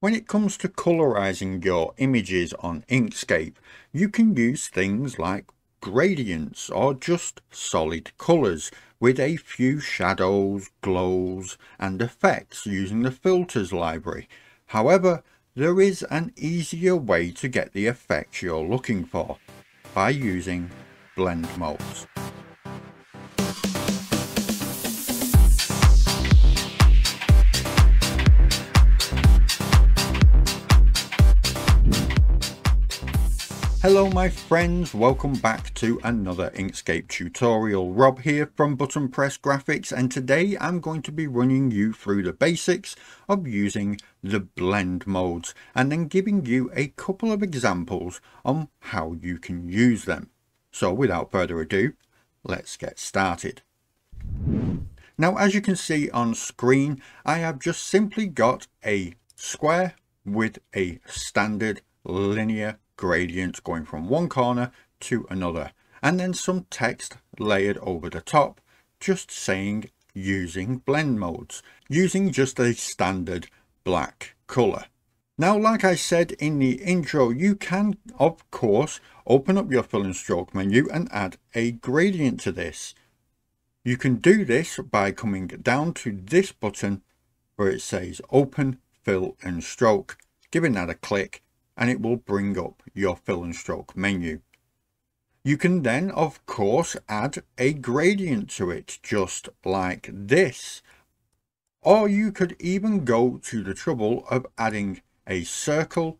When it comes to colorizing your images on Inkscape, you can use things like gradients or just solid colors with a few shadows, glows and effects using the filters library. However, there is an easier way to get the effects you're looking for by using blend modes. Hello my friends, welcome back to another Inkscape tutorial. Rob here from Button Press Graphics and today I'm going to be running you through the basics of using the blend modes and then giving you a couple of examples on how you can use them. So without further ado, let's get started. Now as you can see on screen, I have just simply got a square with a standard linear gradient going from one corner to another and then some text layered over the top just saying using blend modes using just a standard black color. Now like i said in the intro you can of course open up your fill and stroke menu and add a gradient to this. You can do this by coming down to this button where it says open fill and stroke giving that a click and it will bring up your fill and stroke menu. You can then of course add a gradient to it just like this. Or you could even go to the trouble of adding a circle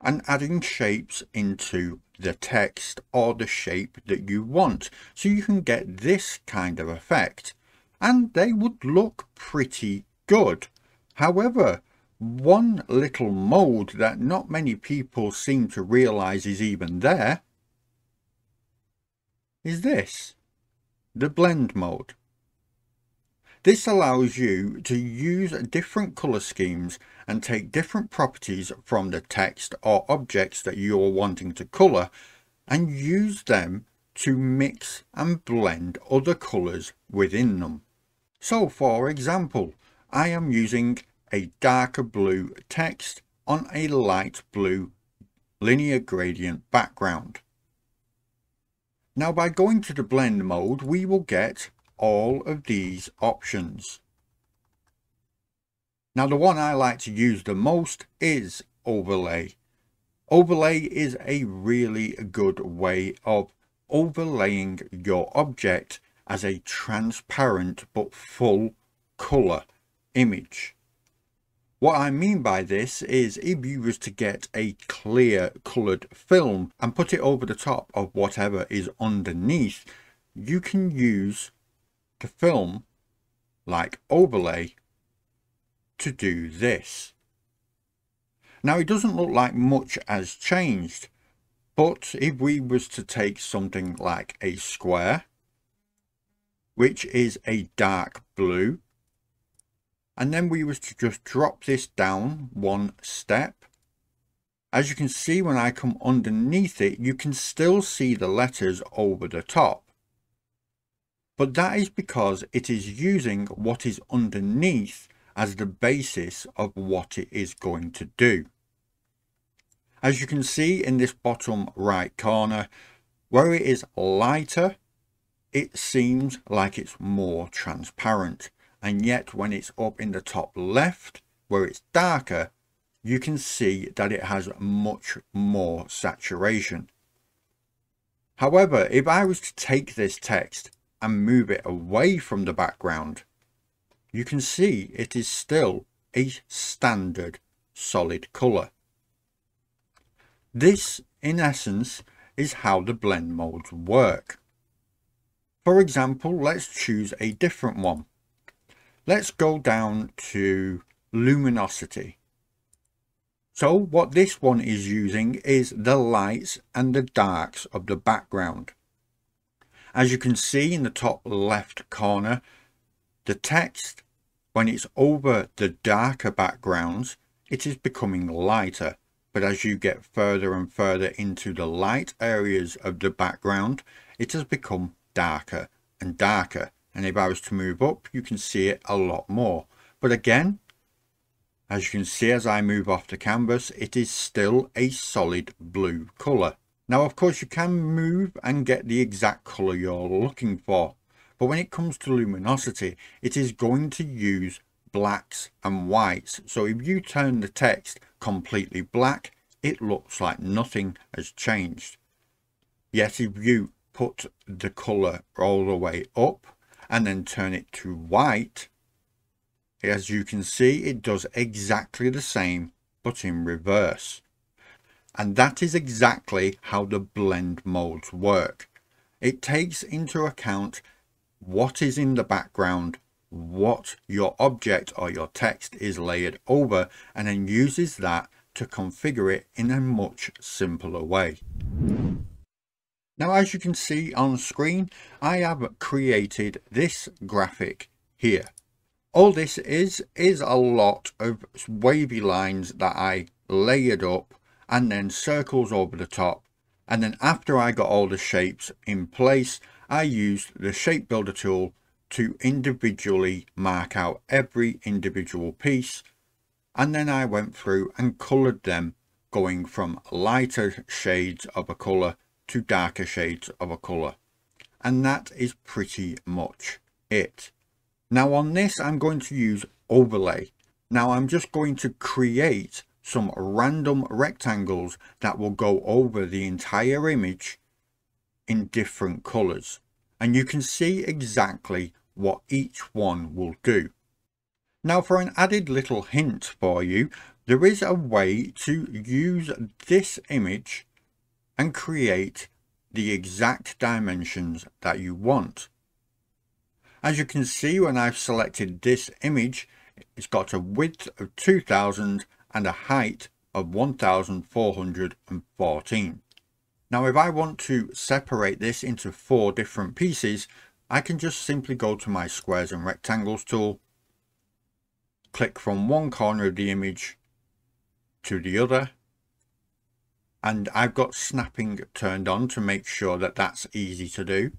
and adding shapes into the text or the shape that you want so you can get this kind of effect and they would look pretty good. However, one little mode that not many people seem to realize is even there is this, the blend mode. This allows you to use different color schemes and take different properties from the text or objects that you're wanting to color and use them to mix and blend other colors within them. So for example, I am using a darker blue text on a light blue linear gradient background. Now by going to the blend mode, we will get all of these options. Now the one I like to use the most is overlay. Overlay is a really good way of overlaying your object as a transparent but full colour image. What I mean by this is if you was to get a clear coloured film and put it over the top of whatever is underneath, you can use the film like overlay to do this. Now it doesn't look like much has changed, but if we was to take something like a square which is a dark blue. And then we was to just drop this down one step. As you can see when I come underneath it, you can still see the letters over the top. But that is because it is using what is underneath as the basis of what it is going to do. As you can see in this bottom right corner, where it is lighter it seems like it's more transparent and yet when it's up in the top left where it's darker you can see that it has much more saturation. However, if I was to take this text and move it away from the background, you can see it is still a standard solid colour. This, in essence, is how the blend modes work. For example, let's choose a different one. Let's go down to luminosity. So what this one is using is the lights and the darks of the background. As you can see in the top left corner, the text, when it's over the darker backgrounds, it is becoming lighter. But as you get further and further into the light areas of the background, it has become darker and darker And if I was to move up, you can see it a lot more. But again, as you can see as I move off the canvas, it is still a solid blue colour. Now of course you can move and get the exact colour you're looking for. But when it comes to luminosity, it is going to use blacks and whites. So if you turn the text completely black, it looks like nothing has changed. Yet if you put the colour all the way up and then turn it to white, as you can see, it does exactly the same, but in reverse. And that is exactly how the blend modes work. It takes into account what is in the background, what your object or your text is layered over, and then uses that to configure it in a much simpler way. Now as you can see on screen, I have created this graphic here. All this is, is a lot of wavy lines that I layered up and then circles over the top. And then after I got all the shapes in place, I used the shape builder tool to individually mark out every individual piece. And then I went through and colored them going from lighter shades of a color to darker shades of a color. And that is pretty much it. Now on this, I'm going to use overlay. Now I'm just going to create some random rectangles that will go over the entire image in different colors. And you can see exactly what each one will do. Now for an added little hint for you, there is a way to use this image and create the exact dimensions that you want. As you can see when I've selected this image, it's got a width of 2000 and a height of 1414. Now if I want to separate this into four different pieces, I can just simply go to my squares and rectangles tool, click from one corner of the image to the other, and I've got snapping turned on to make sure that that's easy to do.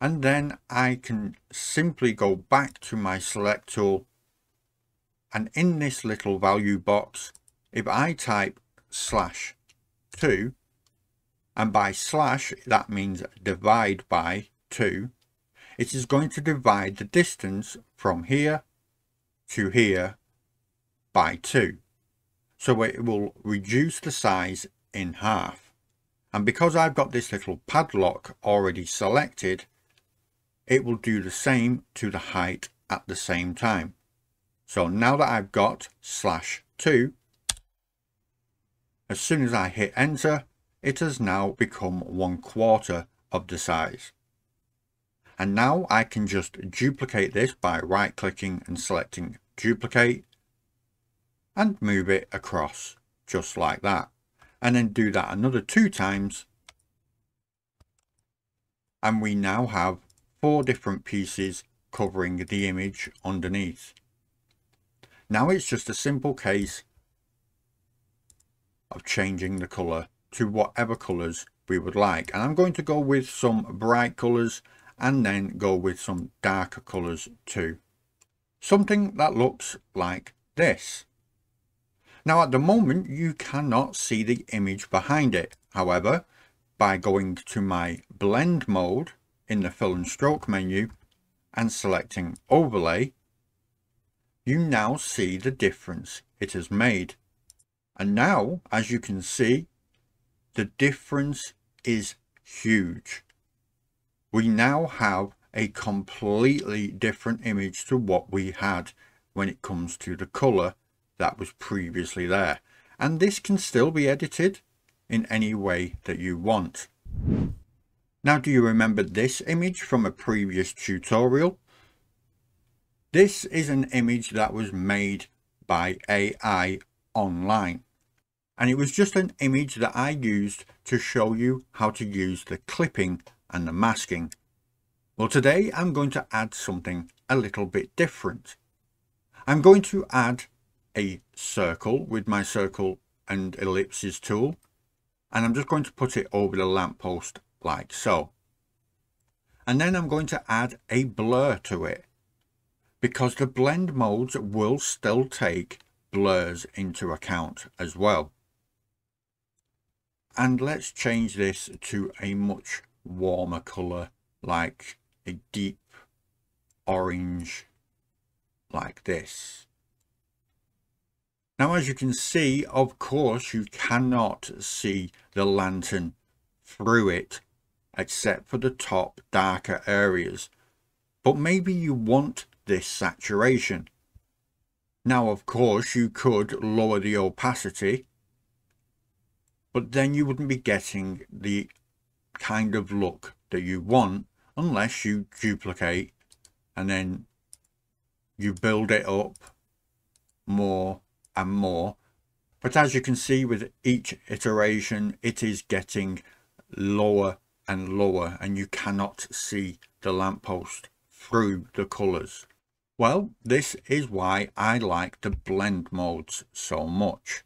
And then I can simply go back to my select tool and in this little value box if I type slash 2 and by slash that means divide by 2 it is going to divide the distance from here to here by 2 so it will reduce the size in half. And because I've got this little padlock already selected it will do the same to the height at the same time. So now that I've got slash 2, as soon as I hit enter, it has now become one quarter of the size. And now I can just duplicate this by right clicking and selecting duplicate and move it across just like that. And then do that another two times. And we now have four different pieces covering the image underneath. Now it's just a simple case of changing the colour to whatever colours we would like. And I'm going to go with some bright colours and then go with some darker colours too. Something that looks like this. Now at the moment you cannot see the image behind it. However, by going to my blend mode in the fill and stroke menu and selecting overlay, you now see the difference it has made. And now, as you can see, the difference is huge. We now have a completely different image to what we had when it comes to the colour that was previously there. And this can still be edited in any way that you want. Now do you remember this image from a previous tutorial? This is an image that was made by AI online and it was just an image that I used to show you how to use the clipping and the masking. Well today I'm going to add something a little bit different. I'm going to add a circle with my circle and ellipses tool and I'm just going to put it over the lamppost like so. and then I'm going to add a blur to it because the blend modes will still take blurs into account as well. And let's change this to a much warmer colour like a deep orange like this. Now as you can see, of course, you cannot see the lantern through it except for the top darker areas. But maybe you want this saturation. Now, of course, you could lower the opacity, but then you wouldn't be getting the kind of look that you want unless you duplicate and then you build it up more and more. But as you can see with each iteration, it is getting lower and lower and you cannot see the lamppost through the colours. Well, this is why I like the blend modes so much.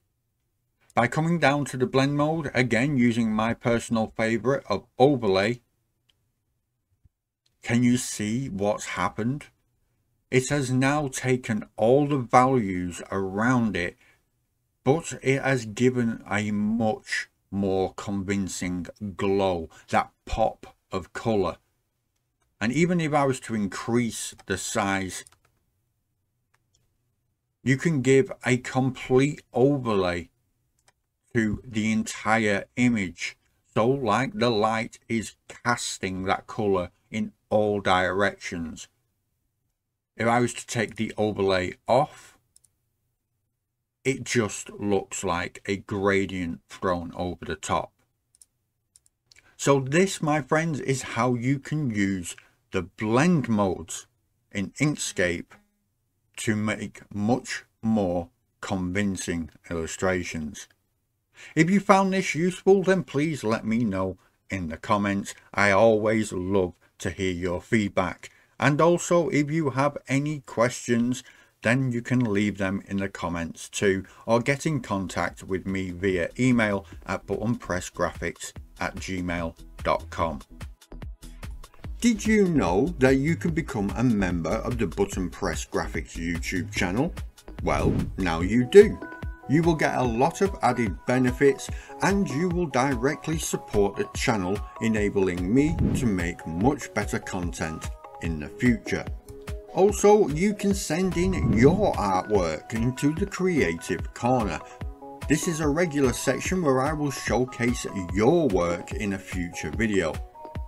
By coming down to the blend mode, again using my personal favourite of overlay, can you see what's happened? It has now taken all the values around it, but it has given a much more convincing glow, that pop of colour. And even if I was to increase the size you can give a complete overlay to the entire image. So like the light is casting that color in all directions. If I was to take the overlay off, it just looks like a gradient thrown over the top. So this, my friends, is how you can use the blend modes in Inkscape to make much more convincing illustrations. If you found this useful then please let me know in the comments. I always love to hear your feedback and also if you have any questions then you can leave them in the comments too or get in contact with me via email at buttonpressgraphics at gmail.com. Did you know that you can become a member of the Button Press Graphics YouTube channel? Well, now you do. You will get a lot of added benefits and you will directly support the channel enabling me to make much better content in the future. Also, you can send in your artwork into the creative corner. This is a regular section where I will showcase your work in a future video.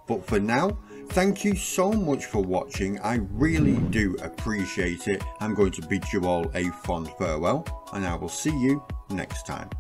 But for now, Thank you so much for watching. I really do appreciate it. I'm going to bid you all a fond farewell and I will see you next time.